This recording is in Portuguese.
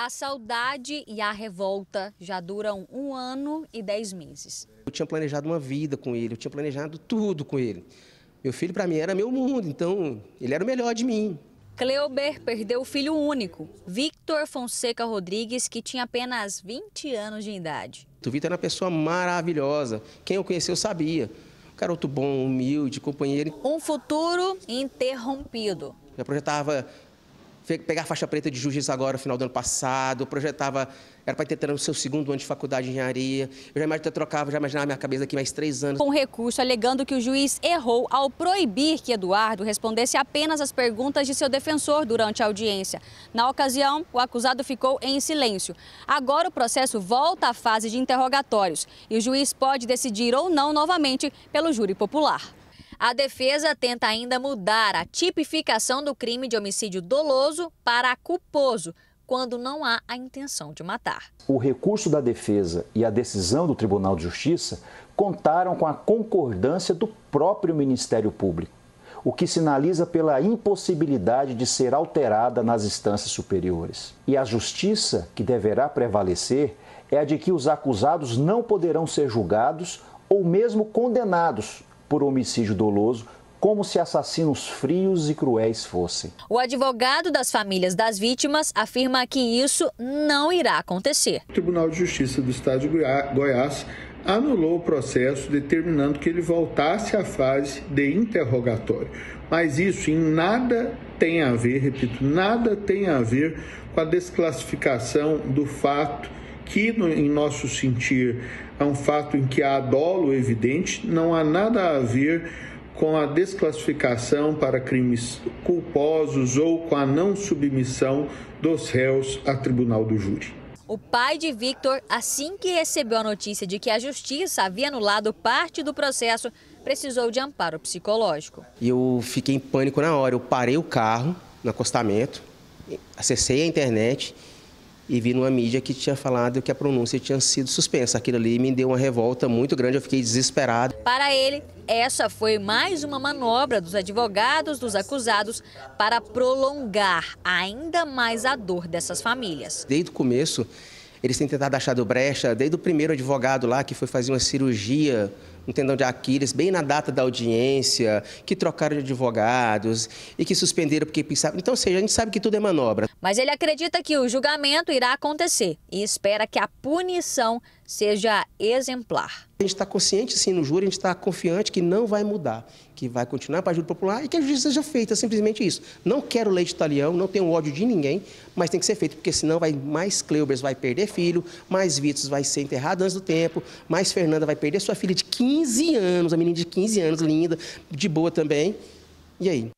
A saudade e a revolta já duram um ano e dez meses. Eu tinha planejado uma vida com ele, eu tinha planejado tudo com ele. Meu filho, para mim, era meu mundo, então ele era o melhor de mim. Cleuber perdeu o filho único, Victor Fonseca Rodrigues, que tinha apenas 20 anos de idade. O Victor era uma pessoa maravilhosa. Quem eu conheceu sabia. Garoto bom, humilde, companheiro. Um futuro interrompido. Eu projetava pegar faixa preta de jiu-jitsu agora, no final do ano passado, projetava, era para ter terminado o seu segundo ano de faculdade de engenharia, eu já imaginava, trocava, já imaginava minha cabeça aqui mais três anos. Com recurso alegando que o juiz errou ao proibir que Eduardo respondesse apenas as perguntas de seu defensor durante a audiência. Na ocasião, o acusado ficou em silêncio. Agora o processo volta à fase de interrogatórios e o juiz pode decidir ou não novamente pelo júri popular. A defesa tenta ainda mudar a tipificação do crime de homicídio doloso para culposo, quando não há a intenção de matar. O recurso da defesa e a decisão do Tribunal de Justiça contaram com a concordância do próprio Ministério Público, o que sinaliza pela impossibilidade de ser alterada nas instâncias superiores. E a justiça que deverá prevalecer é a de que os acusados não poderão ser julgados ou mesmo condenados por homicídio doloso, como se assassinos frios e cruéis fossem. O advogado das famílias das vítimas afirma que isso não irá acontecer. O Tribunal de Justiça do Estado de Goiás anulou o processo, determinando que ele voltasse à fase de interrogatório. Mas isso em nada tem a ver, repito, nada tem a ver com a desclassificação do fato que, no, em nosso sentir, é um fato em que há dolo evidente, não há nada a ver com a desclassificação para crimes culposos ou com a não submissão dos réus a tribunal do júri. O pai de Victor, assim que recebeu a notícia de que a justiça havia anulado parte do processo, precisou de amparo psicológico. E eu fiquei em pânico na hora. Eu parei o carro no acostamento, acessei a internet e vi numa mídia que tinha falado que a pronúncia tinha sido suspensa. Aquilo ali me deu uma revolta muito grande, eu fiquei desesperado. Para ele, essa foi mais uma manobra dos advogados dos acusados para prolongar ainda mais a dor dessas famílias. Desde o começo, eles têm tentado achar do brecha, desde o primeiro advogado lá que foi fazer uma cirurgia um tendão de Aquiles bem na data da audiência, que trocaram de advogados e que suspenderam porque pensavam. Então, ou seja, a gente sabe que tudo é manobra. Mas ele acredita que o julgamento irá acontecer e espera que a punição seja exemplar. A gente está consciente, sim, no júri, a gente está confiante que não vai mudar, que vai continuar para a júri popular e que a justiça seja feita, simplesmente isso. Não quero leite italiano, não tenho ódio de ninguém, mas tem que ser feito, porque senão vai mais Cleubers vai perder filho, mais Vitos vai ser enterrado antes do tempo, mais Fernanda vai perder sua filha de 15 anos, a menina de 15 anos, linda, de boa também. E aí?